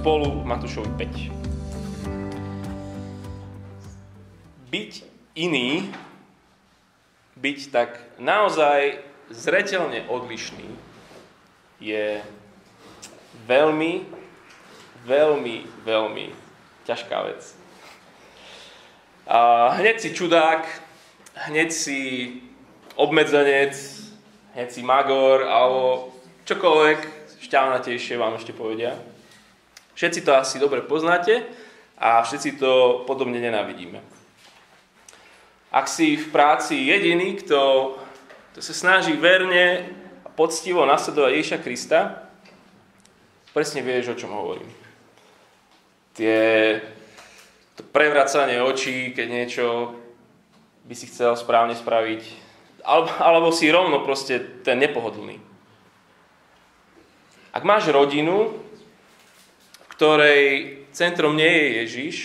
spolu Matúšovi 5. Byť iný, byť tak naozaj zretelne odlišný, je veľmi, veľmi, veľmi ťažká vec. A hneď si čudák, hneď si obmedzenec, hneď si magor, alebo čokoľvek šťavnatejšie vám ešte povedia. Všetci to asi dobre poznáte a všetci to podobne nenávidíme. Ak si v práci jediný, kto, kto sa snaží verne a poctivo nasledovať Ježiša Krista, presne vieš, o čom hovorím. Tie, to prevracanie očí, keď niečo by si chcel správne spraviť, alebo, alebo si rovno proste ten nepohodlný. Ak máš rodinu, ktorej centrom nie je Ježiš,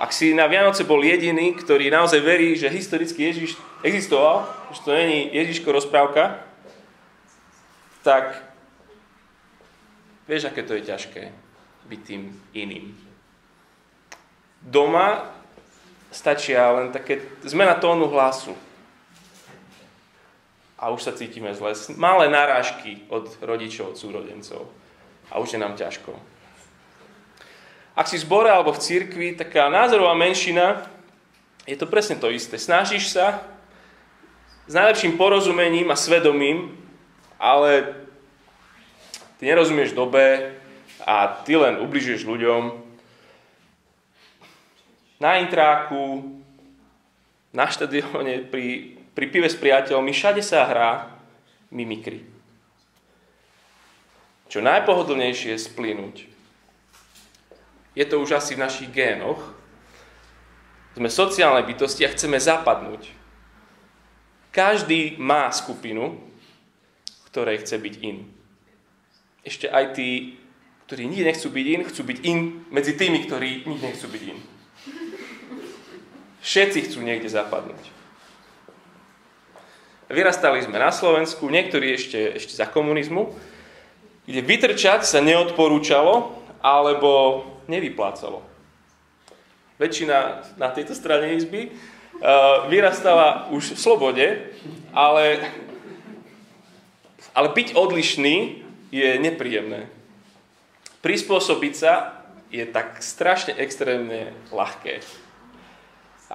ak si na Vianoce bol jediný, ktorý naozaj verí, že historicky Ježiš existoval, že to není Ježiško rozprávka, tak vieš, aké to je ťažké byť tým iným. Doma stačia len také zmena tónu hlasu. A už sa cítime zle. Malé narážky od rodičov, od súrodencov. A už je nám ťažko. Ak si v zbore alebo v cirkvi, taká názorová menšina, je to presne to isté. Snažíš sa s najlepším porozumením a svedomím, ale ty nerozumieš dobe a ty len ubližuješ ľuďom. Na intráku, na štadióne, pri, pri pive s priateľmi, všade sa hrá mimikry. Čo najpohodlnejšie je splínuť je to už asi v našich génoch. Sme sociálne bytosti a chceme zapadnúť. Každý má skupinu, ktorej chce byť in. Ešte aj tí, ktorí nikdy nechcú byť in, chcú byť in medzi tými, ktorí nikdy nechcú byť in. Všetci chcú niekde zapadnúť. Vyrastali sme na Slovensku, niektorí ešte, ešte za komunizmu, kde vytrčať sa neodporúčalo, alebo nevyplácalo. Väčšina na tejto strane izby uh, vyrastala už v slobode, ale, ale byť odlišný je nepríjemné. Prispôsobiť sa je tak strašne extrémne ľahké.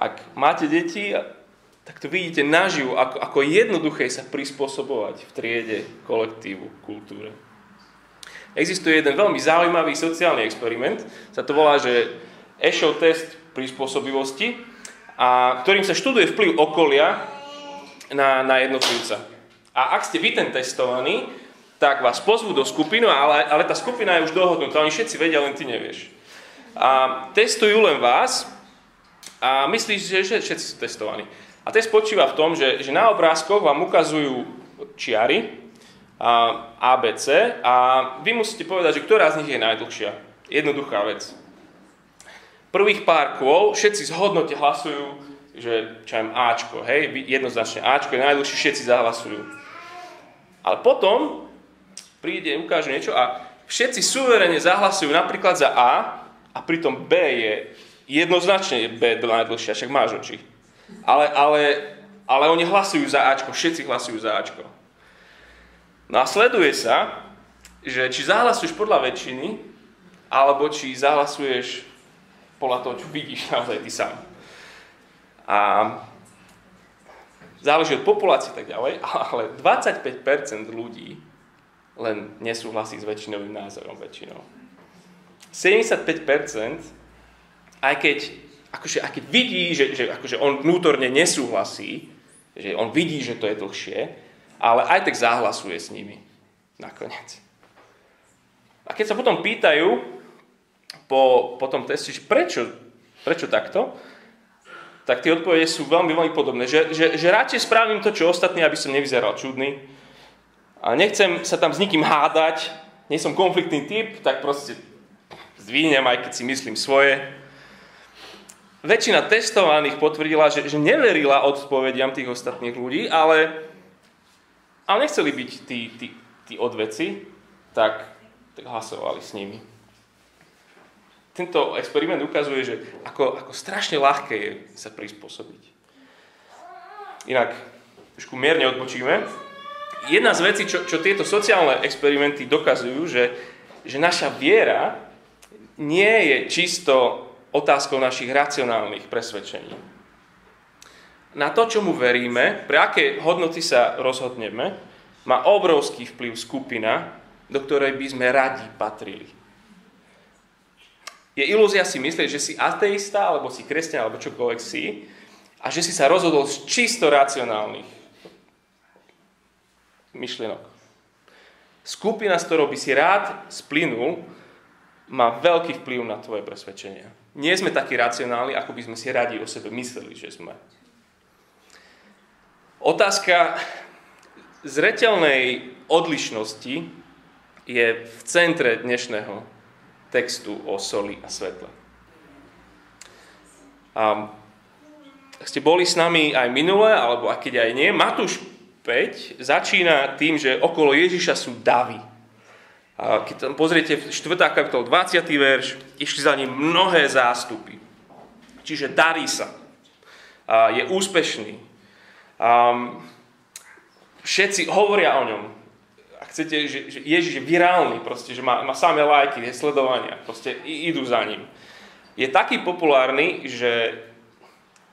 Ak máte deti, tak to vidíte naživu, ako, ako jednoduché sa prispôsobovať v triede, kolektívu, kultúre. Existuje jeden veľmi zaujímavý sociálny experiment, sa to volá, že Ešov test prispôsobivosti, a ktorým sa študuje vplyv okolia na, na jednotlivca. A ak ste vy ten testovaný, tak vás pozvú do skupiny, ale, ale tá skupina je už dohodnutá, oni všetci vedia, len ty nevieš. A testujú len vás a myslíš, že, že všetci sú testovaní. A test spočíva v tom, že, že na obrázkoch vám ukazujú čiary, ABC a vy musíte povedať, že ktorá z nich je najdlhšia. Jednoduchá vec. Prvých pár kôl všetci zhodnote hlasujú, že čo Ačko, hej, jednoznačne Ačko je najdlhšie, všetci zahlasujú. Ale potom príde, ukáže niečo a všetci suverene zahlasujú napríklad za A a pritom B je jednoznačne je B najdlhšia, však máš oči. Ale, ale, ale oni hlasujú za Ačko, všetci hlasujú za Ačko. No sa, že či zahlasuješ podľa väčšiny, alebo či zahlasuješ podľa toho, čo vidíš naozaj ty sám. A záleží od populácie tak ďalej, ale 25% ľudí len nesúhlasí s väčšinovým názorom väčšinou. 75%, aj keď, akože, aj keď vidí, že, že akože on vnútorne nesúhlasí, že on vidí, že to je dlhšie, ale aj tak zahlasuje s nimi nakoniec. A keď sa potom pýtajú po, po tom teste, že prečo, prečo takto, tak tie odpovede sú veľmi, veľmi podobné. Že, že, že radšej spravím to, čo ostatní, aby som nevyzeral čudný. A nechcem sa tam s nikým hádať, nie som konfliktný typ, tak proste zdvihnem, aj keď si myslím svoje. Väčšina testovaných potvrdila, že, že neverila odpovediam tých ostatných ľudí, ale, ale nechceli byť tí, tí, tí odveci, tak, tak hlasovali s nimi. Tento experiment ukazuje, že ako, ako strašne ľahké je sa prispôsobiť. Inak, trošku mierne odbočíme. Jedna z vecí, čo, čo tieto sociálne experimenty dokazujú, že, že naša viera nie je čisto otázkou našich racionálnych presvedčení. Na to, čomu veríme, pre aké hodnoty sa rozhodneme, má obrovský vplyv skupina, do ktorej by sme radi patrili. Je ilúzia si myslieť, že si ateista, alebo si kresťan, alebo čokoľvek si, a že si sa rozhodol z čisto racionálnych myšlienok. Skupina, s ktorou by si rád splynul, má veľký vplyv na tvoje presvedčenia. Nie sme takí racionálni, ako by sme si radi o sebe mysleli, že sme. Otázka zretelnej odlišnosti je v centre dnešného textu o soli a svetle. A ste boli s nami aj minule, alebo aj keď aj nie, Matúš 5 začína tým, že okolo Ježiša sú davy. A keď tam pozriete 4. kapitol 20. verš, išli za ním mnohé zástupy. Čiže darí sa. A je úspešný. A všetci hovoria o ňom chcete, že, že Ježiš je virálny, proste, že má, má samé lajky, je sledovania, proste idú za ním. Je taký populárny, že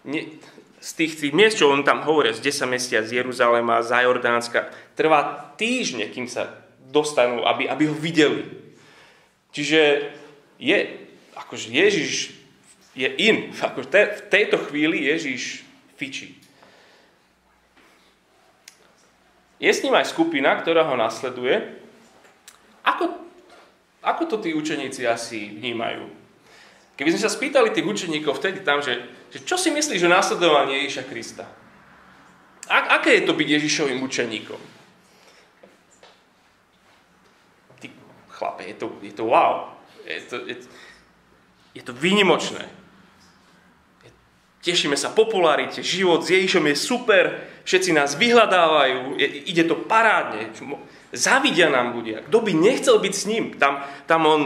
ne, z tých, tých miest, čo on tam hovorí, z 10 mestia, z Jeruzalema, z Jordánska, trvá týždne, kým sa dostanú, aby, aby ho videli. Čiže je, akože Ježiš je in. Ako te, v tejto chvíli Ježiš fičí. Je s ním aj skupina, ktorá ho nasleduje. Ako, ako to tí učeníci asi vnímajú? Keby sme sa spýtali tých učeníkov vtedy tam, že, že čo si myslíš o následovaní Ježiša Krista? A, aké je to byť Ježišovým učeníkom? Ty, chlape, je to, je to wow. Je to, je, je to výnimočné. Tešíme sa popularite, život s Ježišom je super, všetci nás vyhľadávajú, ide to parádne, zavidia nám ľudia. Kto by nechcel byť s ním? Tam, tam on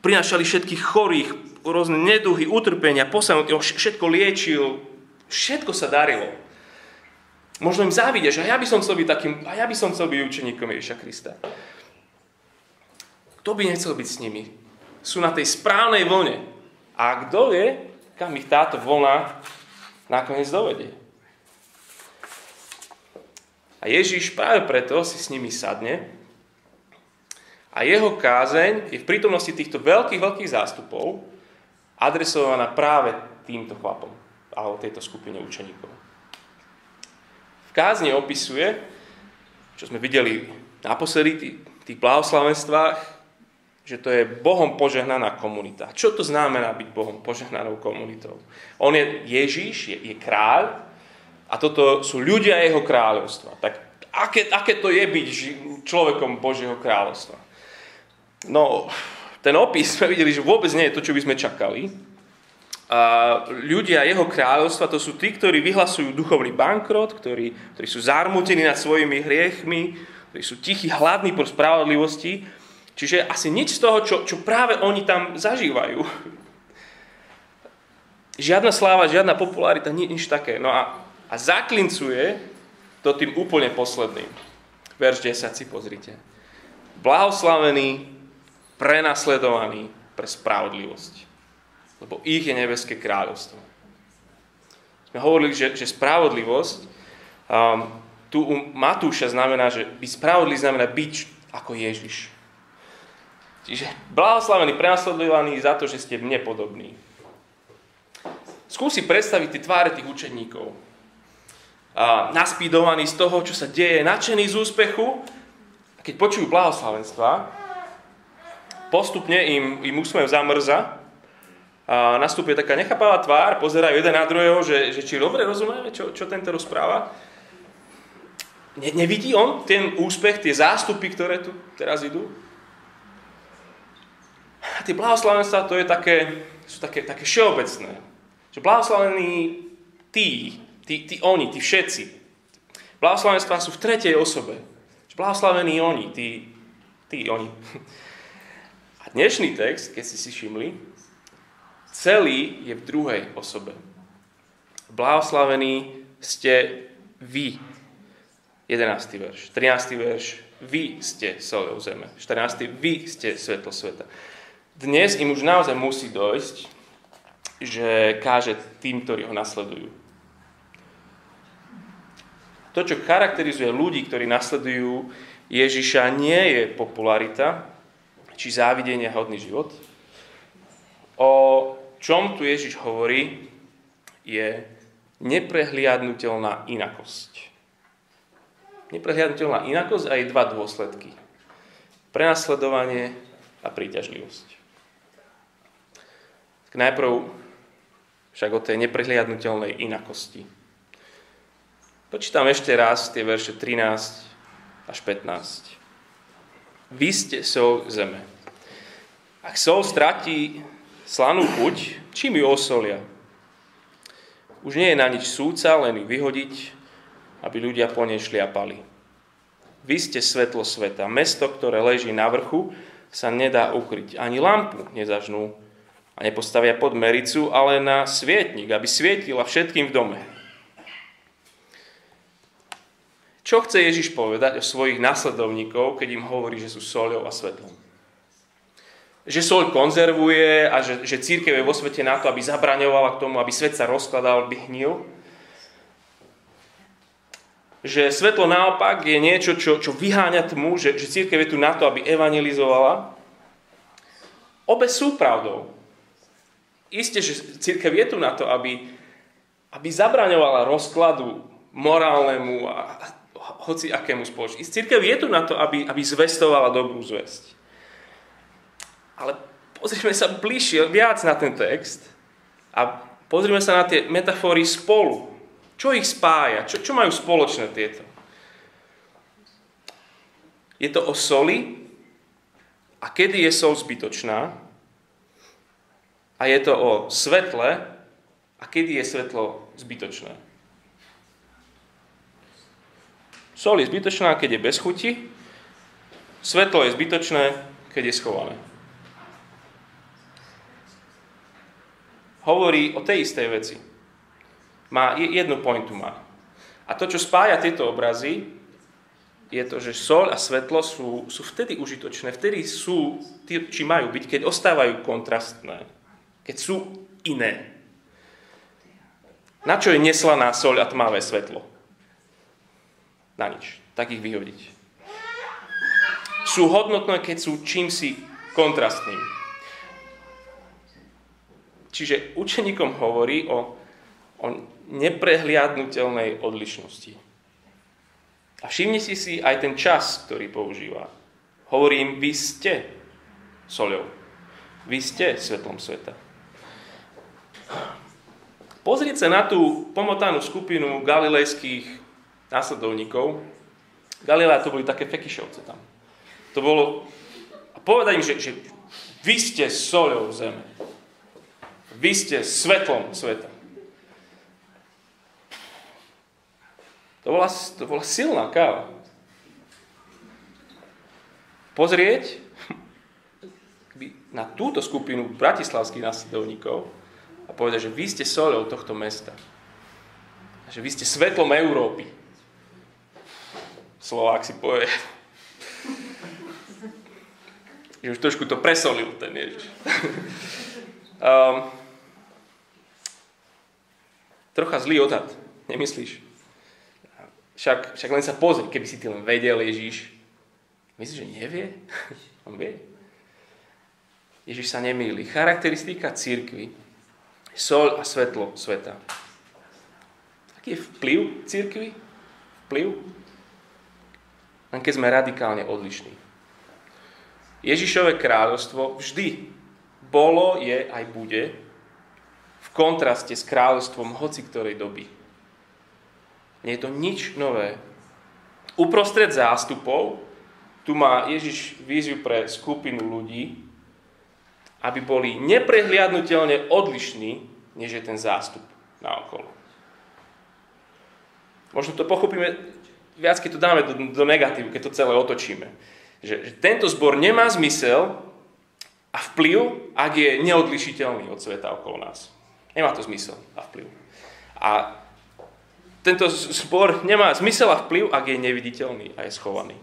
prinašali všetkých chorých, rôzne neduhy, utrpenia, posadnutie, on všetko liečil, všetko sa darilo. Možno im závidia, že ja by som chcel byť takým, a ja by som chcel byť učeníkom Ježiša Krista. Kto by nechcel byť s nimi? Sú na tej správnej vlne. A kto vie, kam ich táto vlna nakoniec dovedie? A Ježiš práve preto si s nimi sadne a jeho kázeň je v prítomnosti týchto veľkých, veľkých zástupov adresovaná práve týmto chlapom alebo tejto skupine učeníkov. V kázni opisuje, čo sme videli naposledy v tých blahoslavenstvách, že to je Bohom požehnaná komunita. Čo to znamená byť Bohom požehnanou komunitou? On je Ježíš, je, je kráľ, a toto sú ľudia jeho kráľovstva. Tak aké, aké to je byť človekom Božieho kráľovstva? No, ten opis sme videli, že vôbec nie je to, čo by sme čakali. A ľudia jeho kráľovstva to sú tí, ktorí vyhlasujú duchovný bankrot, ktorí, ktorí sú zarmútení nad svojimi hriechmi, ktorí sú tichí, hladní po spravodlivosti. Čiže asi nič z toho, čo, čo práve oni tam zažívajú. Žiadna sláva, žiadna popularita, nič, nič také. No a a zaklincuje to tým úplne posledným. Verš 10 si pozrite. Blahoslavený, prenasledovaný pre spravodlivosť. Lebo ich je nebeské kráľovstvo. Sme hovorili, že, že spravodlivosť um, tu u Matúša znamená, že byť spravodlivý znamená byť ako Ježiš. Čiže blahoslavený, prenasledovaný za to, že ste mne podobní. Skúsi predstaviť tie tváre tých učeníkov naspídovaní z toho, čo sa deje, nadšení z úspechu. A keď počujú blahoslavenstva, postupne im, im úsmev zamrza a nastúpuje taká nechápavá tvár, pozerajú jeden na druhého, že, že či dobre rozumieme, čo, čo tento rozpráva. Ne, nevidí on ten úspech, tie zástupy, ktoré tu teraz idú? A tie blahoslavenstva to je také, sú také, také všeobecné. Že blahoslavení tí, tí, tí oni, tí všetci. Blahoslavenstvá sú v tretej osobe. Že blahoslavení oni, tí, tí oni. A dnešný text, keď ste si všimli, celý je v druhej osobe. Blahoslavení ste vy. 11. verš. 13. verš. Vy ste solou zeme. 14. Vy ste svetlo sveta. Dnes im už naozaj musí dojsť, že káže tým, ktorí ho nasledujú. To, čo charakterizuje ľudí, ktorí nasledujú Ježiša, nie je popularita či závidenia hodný život. O čom tu Ježiš hovorí, je neprehliadnutelná inakosť. Neprehliadnutelná inakosť a jej dva dôsledky. Prenasledovanie a príťažlivosť. Tak najprv však o tej neprehliadnutelnej inakosti. Počítam ešte raz tie verše 13 až 15. Vy ste sol zeme. Ak sol stratí slanú chuť, čím ju osolia? Už nie je na nič súca, len ju vyhodiť, aby ľudia po nej šliapali. Vy ste svetlo sveta. Mesto, ktoré leží na vrchu, sa nedá ukryť. Ani lampu nezažnú a nepostavia pod mericu, ale na svietnik, aby svietila všetkým v dome. Čo chce Ježiš povedať o svojich nasledovníkov, keď im hovorí, že sú soľou a svetlom? Že soľ konzervuje a že, že církev je vo svete na to, aby zabraňovala k tomu, aby svet sa rozkladal, aby hnil. Že svetlo naopak je niečo, čo, čo vyháňa tmu, že, že církev je tu na to, aby evangelizovala. Obe sú pravdou. Isté, že církev je tu na to, aby, aby zabraňovala rozkladu morálnemu a hoci akému spoločnosti. Církev je tu na to, aby, aby zvestovala dobrú zväzť. Ale pozrieme sa bližšie, viac na ten text a pozrieme sa na tie metafory spolu. Čo ich spája? Čo, čo majú spoločné tieto? Je to o soli a kedy je sol zbytočná a je to o svetle a kedy je svetlo zbytočné. Sol je zbytočná, keď je bez chuti, svetlo je zbytočné, keď je schované. Hovorí o tej istej veci. Má jednu pointu má. A to, čo spája tieto obrazy, je to, že sol a svetlo sú, sú vtedy užitočné, vtedy sú, či majú byť, keď ostávajú kontrastné keď sú iné. Na čo je neslaná soľ a tmavé svetlo? Na nič. Tak ich vyhodiť. Sú hodnotné, keď sú čímsi kontrastným. Čiže učeníkom hovorí o, o neprehliadnutelnej odlišnosti. A všimnite si aj ten čas, ktorý používa. Hovorím, vy ste soľou. Vy ste svetlom sveta. Pozrieť sa na tú pomotanú skupinu galilejských následovníkov. Galilea to boli také fekišovce tam. To bolo... A povedať im, že, že vy ste soľou zeme. Vy ste svetlom sveta. To bola, to bola silná káva. Pozrieť na túto skupinu bratislavských následovníkov a povedať, že vy ste soľou tohto mesta. A že vy ste svetlom Európy. Slovák si povie. že už trošku to presolil ten Ježiš. um, trocha zlý odhad, nemyslíš? Však, však len sa pozri, keby si ty len vedel Ježiš. Myslíš, že nevie? On vie. Ježiš sa nemýli. Charakteristika církvy sol a svetlo sveta. Aký je vplyv církvy? Vplyv? Len keď sme radikálne odlišní. Ježišové kráľovstvo vždy bolo, je aj bude v kontraste s kráľovstvom hoci ktorej doby. Nie je to nič nové. Uprostred zástupov tu má Ježiš víziu pre skupinu ľudí aby boli neprehliadnutelne odlišní, než je ten zástup na okolo. Možno to pochopíme viac, keď to dáme do, do negatívu, keď to celé otočíme. Že, že tento zbor nemá zmysel a vplyv, ak je neodlišiteľný od sveta okolo nás. Nemá to zmysel a vplyv. A tento zbor nemá zmysel a vplyv, ak je neviditeľný a je schovaný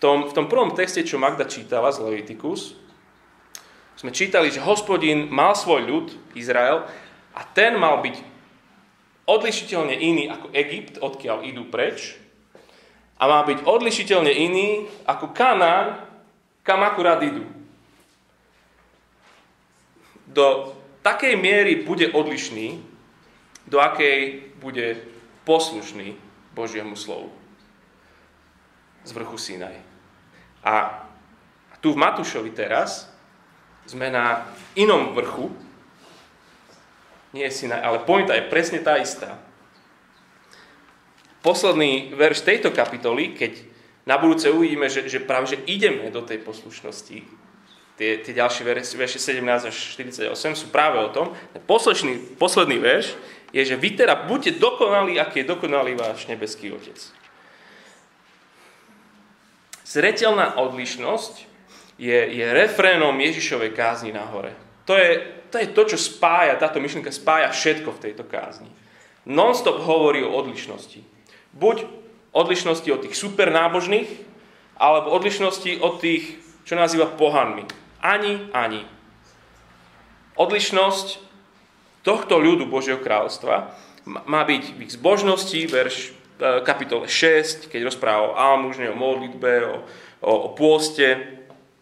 tom, v tom prvom texte, čo Magda čítala z Leviticus, sme čítali, že hospodin mal svoj ľud, Izrael, a ten mal byť odlišiteľne iný ako Egypt, odkiaľ idú preč, a má byť odlišiteľne iný ako Kanán, kam akurát idú. Do takej miery bude odlišný, do akej bude poslušný Božiemu slovu z vrchu Sinaj. A tu v Matúšovi teraz sme na inom vrchu, nie je Sinaj, ale pointa je presne tá istá. Posledný verš tejto kapitoly, keď na budúce uvidíme, že, že práve že ideme do tej poslušnosti, tie, tie ďalšie verše 17 až 48 sú práve o tom. Posledný, posledný verš je, že vy teda buďte dokonalí, aký je dokonalý váš nebeský Otec. Zretelná odlišnosť je, je refrénom Ježišovej kázni na hore. To je, to je to, čo spája, táto myšlienka spája všetko v tejto kázni. Non-stop hovorí o odlišnosti. Buď odlišnosti od tých supernábožných, alebo odlišnosti od tých, čo nazýva pohanmi. Ani, ani. Odlišnosť tohto ľudu Božieho kráľstva má byť v ich zbožnosti, verš kapitole 6, keď rozpráva o almužne, o modlitbe, o, o, o pôste.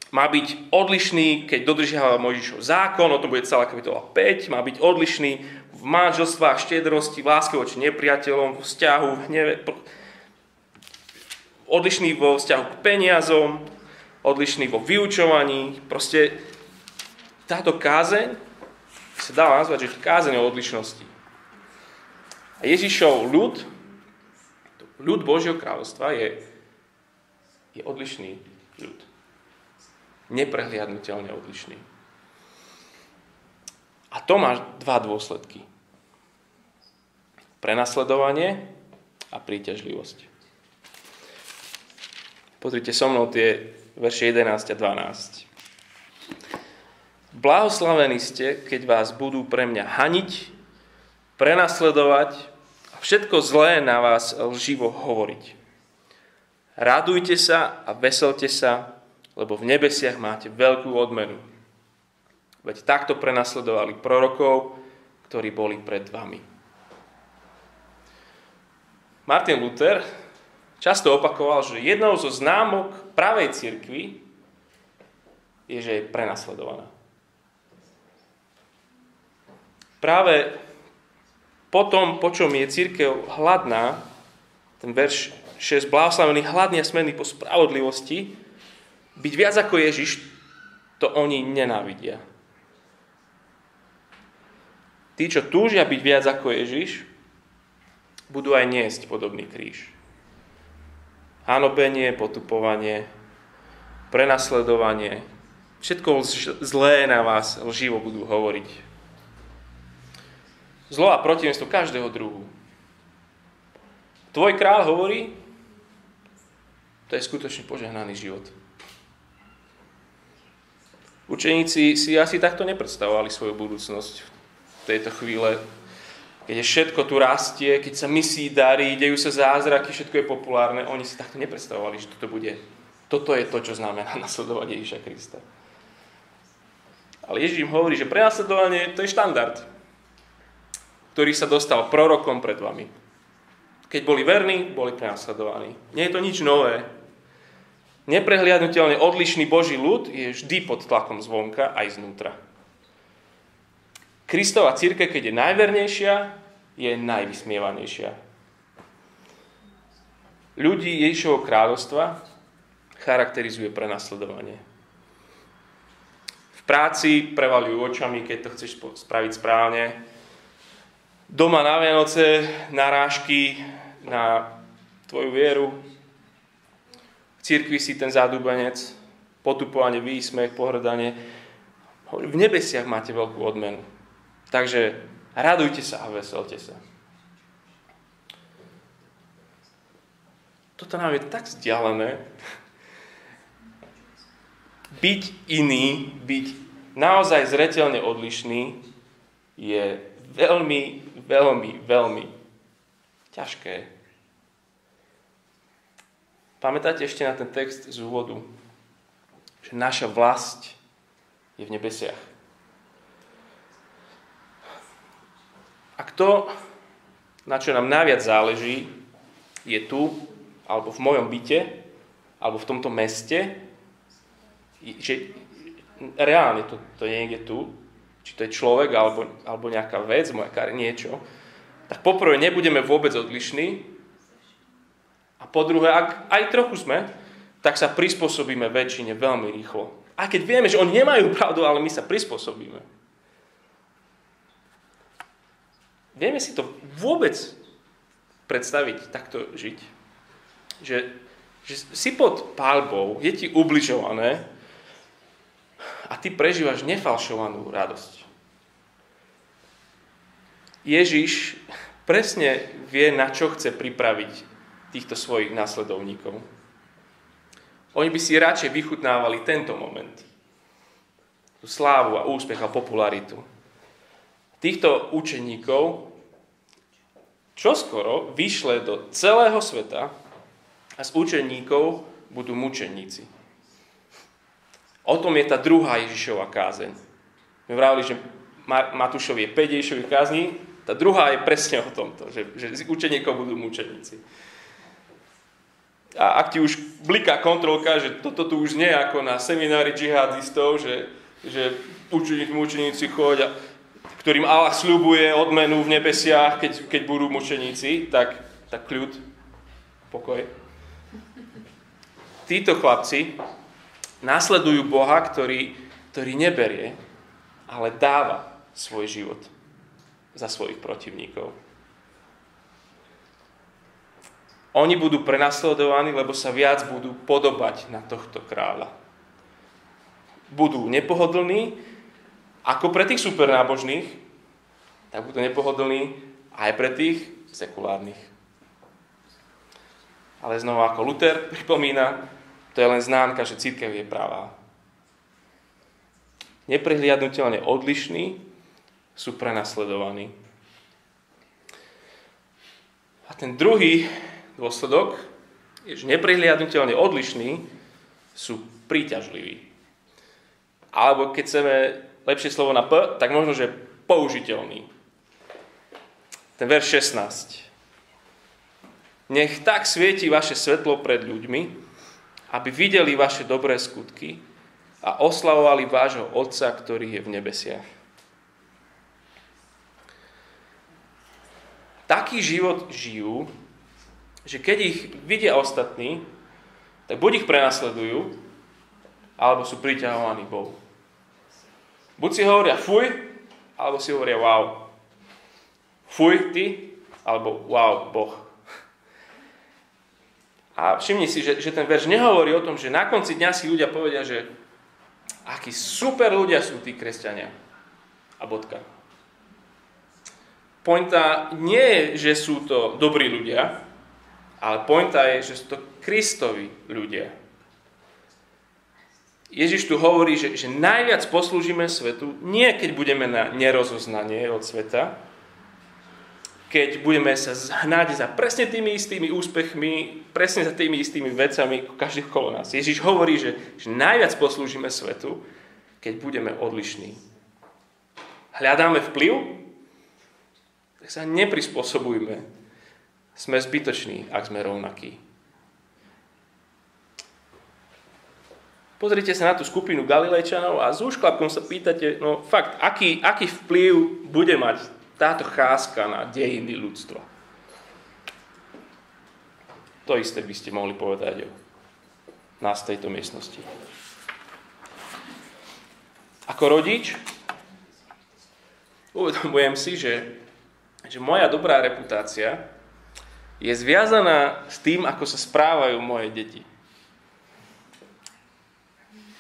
Má byť odlišný, keď dodržiava Mojžišov zákon, o tom bude celá kapitola 5. Má byť odlišný v manželstvách, štedrosti, v láske voči nepriateľom, v vzťahu, v hneve. Odlišný vo vzťahu k peniazom, odlišný vo vyučovaní. Proste táto kázeň sa dá nazvať, že kázeň o odlišnosti. A Ježišov ľud ľud Božieho kráľovstva je, je odlišný ľud. Neprehliadnutelne odlišný. A to má dva dôsledky. Prenasledovanie a príťažlivosť. Pozrite so mnou tie verše 11 a 12. Blahoslavení ste, keď vás budú pre mňa haniť, prenasledovať všetko zlé na vás lživo hovoriť. Radujte sa a veselte sa, lebo v nebesiach máte veľkú odmenu. Veď takto prenasledovali prorokov, ktorí boli pred vami. Martin Luther často opakoval, že jednou zo známok pravej cirkvi je, že je prenasledovaná. Práve potom, po čom je církev hladná, ten verš 6, blahoslavený, hladný a smený po spravodlivosti, byť viac ako Ježiš, to oni nenávidia. Tí, čo túžia byť viac ako Ježiš, budú aj niesť podobný kríž. Hanobenie, potupovanie, prenasledovanie, všetko zlé na vás lživo budú hovoriť. Zlo a protivenstvo každého druhu. Tvoj král hovorí, to je skutočne požehnaný život. Učeníci si asi takto nepredstavovali svoju budúcnosť v tejto chvíle, keď je všetko tu rastie, keď sa misí darí, dejú sa zázraky, všetko je populárne. Oni si takto nepredstavovali, že toto bude. Toto je to, čo znamená nasledovanie Ježiša Krista. Ale Ježiš im hovorí, že prenasledovanie to je štandard ktorý sa dostal prorokom pred vami. Keď boli verní, boli prenasledovaní. Nie je to nič nové. Neprehliadnutelne odlišný Boží ľud je vždy pod tlakom zvonka aj znútra. Kristova círke, keď je najvernejšia, je najvysmievanejšia. Ľudí Ježišovho kráľovstva charakterizuje prenasledovanie. V práci prevalujú očami, keď to chceš spraviť správne doma na Vianoce narážky na tvoju vieru. V církvi si ten zádubanec, potupovanie, výsmech, pohrdanie. V nebesiach máte veľkú odmenu. Takže radujte sa a veselte sa. Toto nám je tak vzdialené. Byť iný, byť naozaj zretelne odlišný je veľmi, veľmi, veľmi ťažké. Pamätáte ešte na ten text z úvodu? Že naša vlast je v nebesiach. A kto, na čo nám najviac záleží, je tu, alebo v mojom byte, alebo v tomto meste, že reálne to, to niekde tu, či to je človek alebo, alebo nejaká vec, moja kar, niečo, tak poprvé nebudeme vôbec odlišní a po druhé, ak aj trochu sme, tak sa prispôsobíme väčšine veľmi rýchlo. Aj keď vieme, že oni nemajú pravdu, ale my sa prispôsobíme. Vieme si to vôbec predstaviť, takto žiť? Že, že si pod pálbou, je ti ubližované, a ty prežívaš nefalšovanú radosť. Ježiš presne vie, na čo chce pripraviť týchto svojich následovníkov. Oni by si radšej vychutnávali tento moment. Tú slávu a úspech a popularitu. Týchto učeníkov čoskoro vyšle do celého sveta a z učeníkov budú mučeníci. O tom je tá druhá Ježišova kázeň. My vravili, že Matúšovi je 5 Ježišových kázní, tá druhá je presne o tomto, že, že učeníkov budú mučeníci. A ak ti už bliká kontrolka, že toto tu už nie je ako na seminári džihadistov, že, že učeníci, mučeníci chodia, ktorým Allah sľubuje odmenu v nebesiach, keď, keď budú mučeníci, tak, tak kľud, pokoj. Títo chlapci Následujú Boha, ktorý, ktorý neberie, ale dáva svoj život za svojich protivníkov. Oni budú prenasledovaní, lebo sa viac budú podobať na tohto kráľa. Budú nepohodlní, ako pre tých supernábožných, tak budú nepohodlní aj pre tých sekulárnych. Ale znova ako Luther pripomína, to je len známka, že církev je pravá. Neprehliadnutelne odlišní sú prenasledovaní. A ten druhý dôsledok je, že neprehliadnutelne odlišní sú príťažliví. Alebo keď chceme lepšie slovo na P, tak možno, že použiteľný. Ten verš 16. Nech tak svieti vaše svetlo pred ľuďmi, aby videli vaše dobré skutky a oslavovali vášho Otca, ktorý je v nebesiach. Taký život žijú, že keď ich vidia ostatní, tak buď ich prenasledujú, alebo sú priťahovaní Bohu. Buď si hovoria fuj, alebo si hovoria wow. Fuj ty, alebo wow, Boh. A všimni si, že, že ten verš nehovorí o tom, že na konci dňa si ľudia povedia, že akí super ľudia sú tí kresťania. A bodka. Pointa nie je, že sú to dobrí ľudia, ale pointa je, že sú to Kristovi ľudia. Ježiš tu hovorí, že, že najviac poslúžime svetu, nie keď budeme na nerozoznanie od sveta, keď budeme sa zhnať za presne tými istými úspechmi, presne za tými istými vecami, každý okolo nás. Ježiš hovorí, že, že najviac poslúžime svetu, keď budeme odlišní. Hľadáme vplyv, tak sa neprispôsobujme. Sme zbytoční, ak sme rovnakí. Pozrite sa na tú skupinu Galilejčanov a s úšklapkom sa pýtate, no fakt, aký, aký vplyv bude mať táto cházka na dejiny ľudstva. To isté by ste mohli povedať o nás tejto miestnosti. Ako rodič uvedomujem si, že, že moja dobrá reputácia je zviazaná s tým, ako sa správajú moje deti.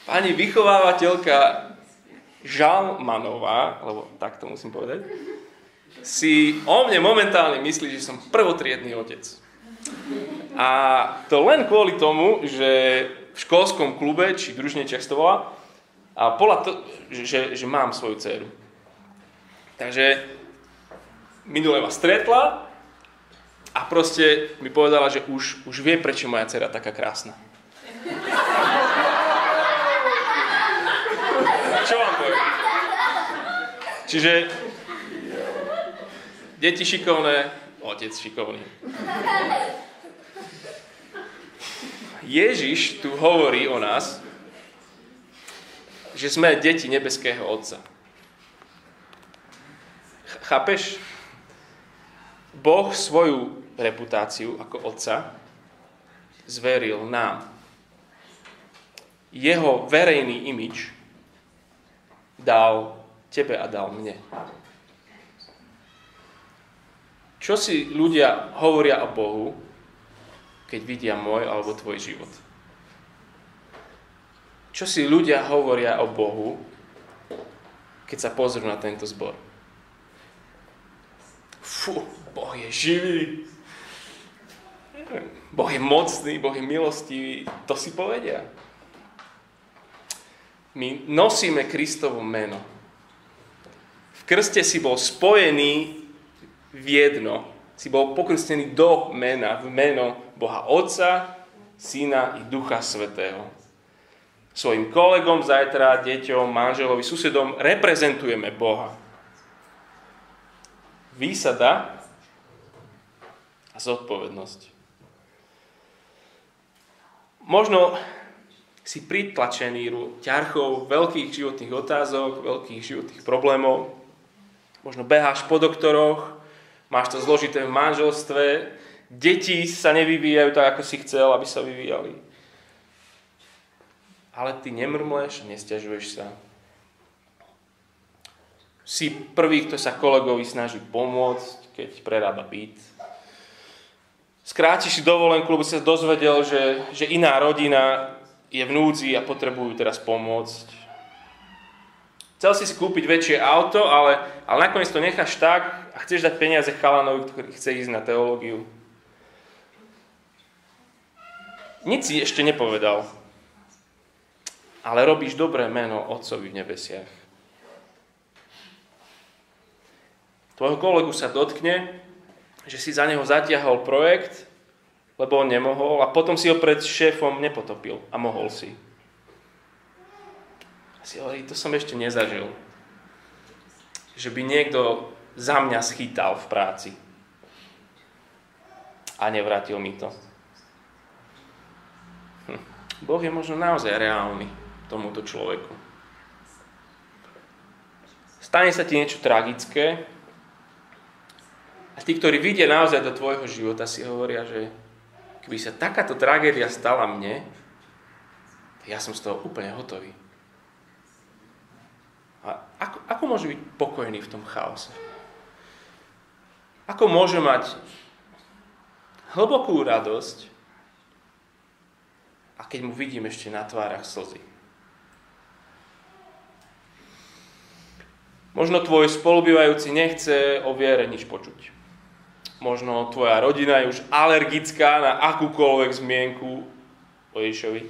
pani vychovávateľka Žalmanová, lebo tak to musím povedať, si o mne momentálne myslí, že som prvotriedný otec. A to len kvôli tomu, že v školskom klube, či družničiach to volá, a bola to, že, že mám svoju dceru. Takže minule ma stretla a proste mi povedala, že už, už vie, prečo moja dcera taká krásna. Čo vám poviem? Čiže deti šikovné, otec šikovný. Ježiš tu hovorí o nás, že sme deti nebeského Otca. Chápeš? Boh svoju reputáciu ako Otca zveril nám. Jeho verejný imič dal tebe a dal mne. Čo si ľudia hovoria o Bohu, keď vidia môj alebo tvoj život? Čo si ľudia hovoria o Bohu, keď sa pozrú na tento zbor? Fú, Boh je živý. Boh je mocný, Boh je milostivý. To si povedia. My nosíme Kristovo meno. V krste si bol spojený v jedno. Si bol pokrstený do mena, v meno Boha Otca, Syna i Ducha Svetého. Svojim kolegom zajtra, deťom, manželovi, susedom reprezentujeme Boha. Výsada a zodpovednosť. Možno si pritlačený ťarchou veľkých životných otázok, veľkých životných problémov. Možno beháš po doktoroch, máš to zložité v manželstve, deti sa nevyvíjajú tak, ako si chcel, aby sa vyvíjali. Ale ty nemrmleš, nestiažuješ sa. Si prvý, kto sa kolegovi snaží pomôcť, keď prerába byt. Skrátiš si dovolenku, lebo si sa dozvedel, že, že iná rodina je v núdzi a potrebujú teraz pomôcť. Chcel si si kúpiť väčšie auto, ale, ale nakoniec to necháš tak a chceš dať peniaze chalanovi, ktorý chce ísť na teológiu. Nic si ešte nepovedal, ale robíš dobré meno Otcovi v nebesiach. Tvojho kolegu sa dotkne že si za neho zatiahol projekt, lebo on nemohol a potom si ho pred šéfom nepotopil a mohol si. A si hovorí, to som ešte nezažil. Že by niekto za mňa schytal v práci a nevrátil mi to. Hm. Boh je možno naozaj reálny tomuto človeku. Stane sa ti niečo tragické, a tí, ktorí vidia naozaj do tvojho života, si hovoria, že keby sa takáto tragédia stala mne, ja som z toho úplne hotový. A ako, ako môže byť pokojný v tom chaose? Ako môže mať hlbokú radosť, a keď mu vidím ešte na tvárach slzy? Možno tvoj spolubývajúci nechce o viere nič počuť. Možno tvoja rodina je už alergická na akúkoľvek zmienku o Ježišovi.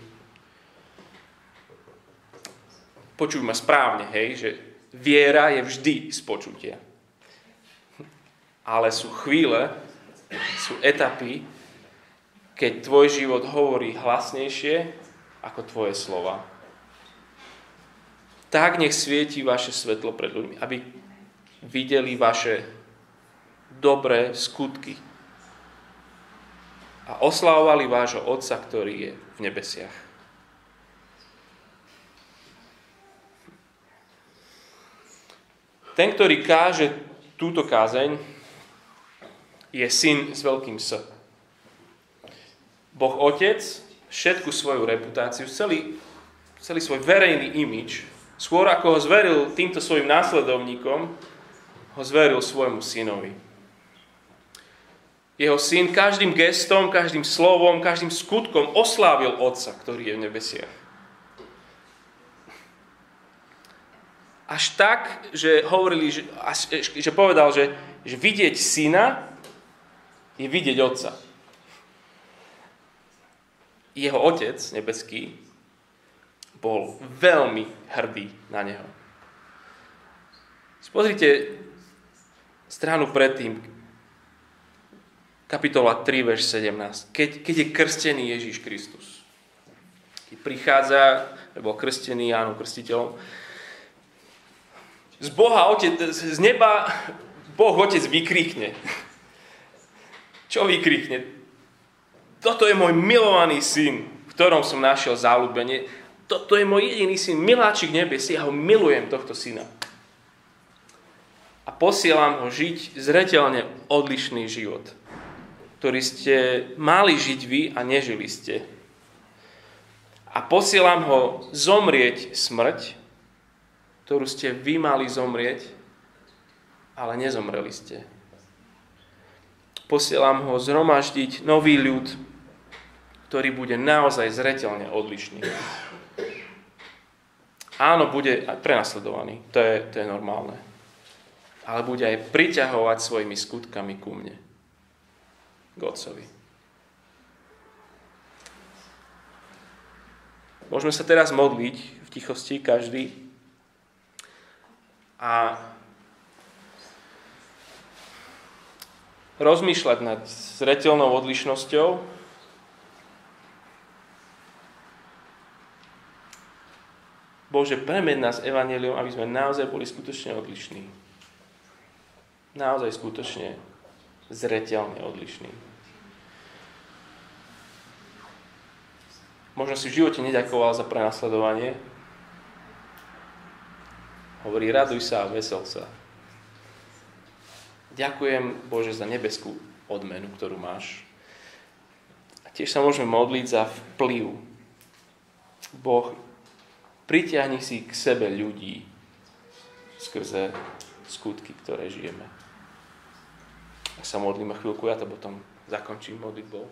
Počuj ma správne, hej, že viera je vždy z počutia. Ale sú chvíle, sú etapy, keď tvoj život hovorí hlasnejšie ako tvoje slova. Tak nech svieti vaše svetlo pred ľuďmi, aby videli vaše dobré skutky a oslávovali vášho Otca, ktorý je v nebesiach. Ten, ktorý káže túto kázeň, je syn s veľkým S. Boh Otec všetku svoju reputáciu, celý, celý svoj verejný imič, skôr ako ho zveril týmto svojim následovníkom, ho zveril svojmu synovi. Jeho syn každým gestom, každým slovom, každým skutkom oslávil Otca, ktorý je v nebesiach. až tak, že hovorili, že, že povedal, že, že vidieť syna je vidieť otca. Jeho otec nebeský bol veľmi hrdý na neho. Pozrite stranu predtým, kapitola 3, verš 17. Keď, keď je krstený Ježíš Kristus. Keď prichádza, alebo krstený Jánom Krstiteľom, z Boha Otec, z neba Boh Otec vykríkne. Čo vykríkne? Toto je môj milovaný syn, v ktorom som našiel záľubenie. Toto je môj jediný syn, miláčik nebes, ja ho milujem, tohto syna. A posielam ho žiť zretelne odlišný život, ktorý ste mali žiť vy a nežili ste. A posielam ho zomrieť smrť, ktorú ste vy mali zomrieť, ale nezomreli ste. Posielam ho zhromaždiť nový ľud, ktorý bude naozaj zretelne odlišný. Áno, bude prenasledovaný, to je, to je normálne. Ale bude aj priťahovať svojimi skutkami ku mne, k Otcovi. Môžeme sa teraz modliť v tichosti, každý a rozmýšľať nad zretelnou odlišnosťou, Bože, premed nás evanelium, aby sme naozaj boli skutočne odlišní. Naozaj skutočne zretelne odlišní. Možno si v živote neďakoval za prenasledovanie, Hovorí, raduj sa a vesel sa. Ďakujem Bože za nebeskú odmenu, ktorú máš. A tiež sa môžeme modliť za vplyv. Boh, pritiahni si k sebe ľudí skrze skutky, ktoré žijeme. Sa modlíme chvíľku, ja to potom zakončím modlitbou.